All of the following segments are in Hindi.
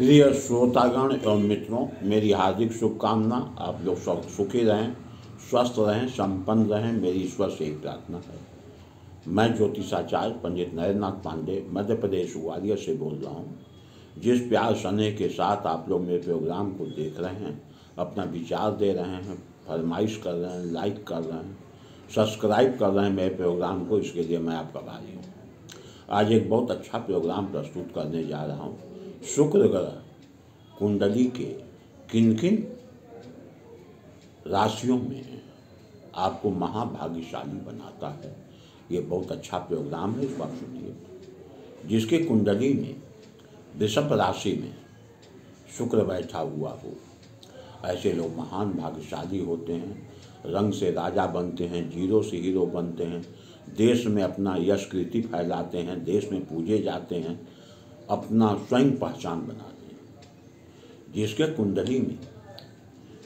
प्रिय श्रोतागण एवं मित्रों, मेरी हार्दिक शुभकामना। आप लोग सब सुखी रहें, स्वस्थ रहें, संपन्न रहें, मेरी ईश्वर से एक प्रार्थना है। मैं ज्योतिषाचार्य पंडित नरेंद्रनाथ पांडे, मध्य प्रदेश ग्वालियर से बोल रहा हूँ। जिस प्यार स्नेह के साथ आप लोग मेरे प्रोग्राम को देख रहे हैं, अपना विचार दे रहे हैं, फरमाइश कर रहे हैं, लाइक कर रहे हैं, सब्सक्राइब कर रहे हैं मेरे प्रोग्राम को, इसके लिए मैं आपका भारी हूँ। आज एक बहुत अच्छा प्रोग्राम प्रस्तुत करने जा रहा हूँ। शुक्र ग्रह कुंडली के किन किन राशियों में आपको महाभाग्यशाली बनाता है, ये बहुत अच्छा प्रोग्राम है इस बात सुनिए। जिसके कुंडली में, वृषभ राशि में शुक्र बैठा हुआ हो, ऐसे लोग महान भाग्यशाली होते हैं, रंग से राजा बनते हैं, ज़ीरो से हीरो बनते हैं, देश में अपना यश कृति फैलाते हैं, देश में पूजे जाते हैं अपना स्वयं पहचान बनाते हैं जिसके कुंडली में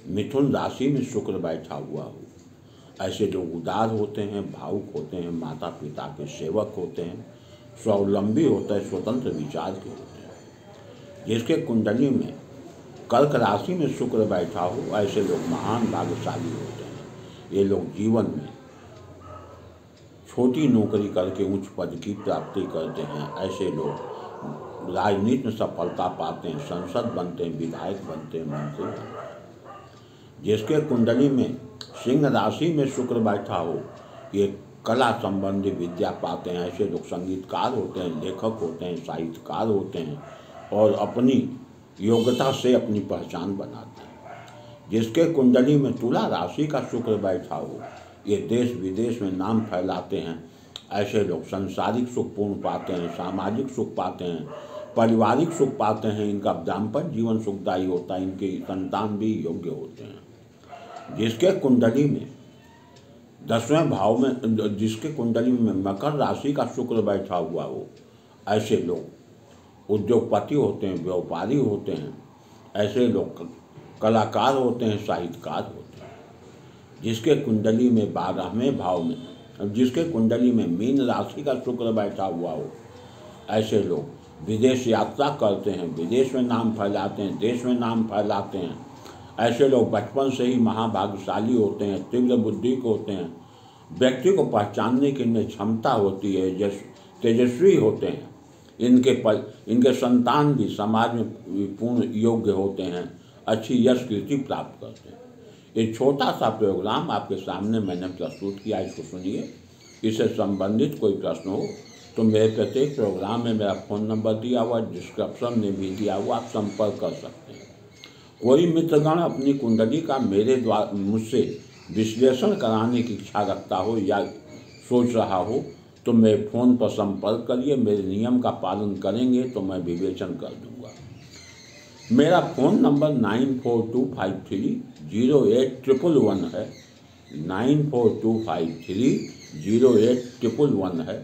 मिथुन राशि में शुक्र बैठा हुआ हो, ऐसे लोग उदार होते हैं, भावुक होते हैं माता पिता के सेवक होते हैं, स्वावलंबी होते हैं, स्वतंत्र विचार के होते हैं। जिसके कुंडली में कर्क राशि में शुक्र बैठा हो, ऐसे लोग महान भाग्यशाली होते हैं। ये लोग जीवन में छोटी नौकरी करके उच्च पद की प्राप्ति करते हैं, ऐसे लोग राजनीति में सफलता पाते हैं, संसद बनते हैं, विधायक बनते हैं, मंत्री बनते हैं। जिसके कुंडली में, सिंह राशि में शुक्र बैठा हो, ये कला संबंधी विद्या पाते हैं, ऐसे लोग संगीतकार होते हैं, लेखक होते हैं, साहित्यकार होते हैं और अपनी योग्यता से अपनी पहचान बनाते हैं। जिसके कुंडली में तुला राशि का शुक्र बैठा हो ये देश विदेश में नाम फैलाते हैं। ऐसे लोग संसारिक सुख पूर्ण पाते हैं, सामाजिक सुख पाते हैं, पारिवारिक सुख पाते हैं, इनका दाम्पत्य जीवन सुखदायी होता है, इनके संतान भी योग्य होते हैं। जिसके कुंडली में, दसवें भाव में, जिसके कुंडली में मकर राशि का शुक्र बैठा हुआ हो, ऐसे लोग उद्योगपति होते हैं, व्यापारी होते हैं, ऐसे लोग कलाकार होते हैं, साहित्यकार होते हैं। जिसके कुंडली में बारहवें भाव में जिसके कुंडली में मीन राशि का शुक्र बैठा हुआ हो। ऐसे लोग विदेश यात्रा करते हैं, विदेश में नाम फैलाते हैं, देश में नाम फैलाते हैं। ऐसे लोग बचपन से ही महाभाग्यशाली होते हैं, तीव्र बुद्धि के होते हैं। व्यक्ति को पहचानने की इनमें क्षमता होती है जस तेजस्वी होते हैं। इनके पल, इनके संतान भी समाज में पूर्ण योग्य होते हैं, अच्छी यश कीर्ति प्राप्त करते हैं। ये छोटा सा प्रोग्राम आपके सामने मैंने प्रस्तुत किया, इसको सुनिए। इससे संबंधित कोई प्रश्न हो तो मेरे प्रत्येक प्रोग्राम में मेरा फ़ोन नंबर दिया हुआ डिस्क्रिप्शन में भी दिया हुआ आप संपर्क कर सकते हैं। कोई मित्रगण अपनी कुंडली का मेरे द्वारा मुझसे विश्लेषण कराने की इच्छा रखता हो या सोच रहा हो तो मेरे फ़ोन पर संपर्क करिए, मेरे नियम का पालन करेंगे तो मैं विवेचन कर दूँगा। मेरा phone number nine four two five three zero eight triple one है। Nine four two five three zero eight triple one है।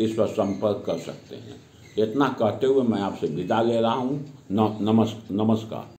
इस पर संपर्क कर सकते हैं। इतना कहते हुए मैं आपसे विदा ले रहा हूँ। नमस् नमस्कार।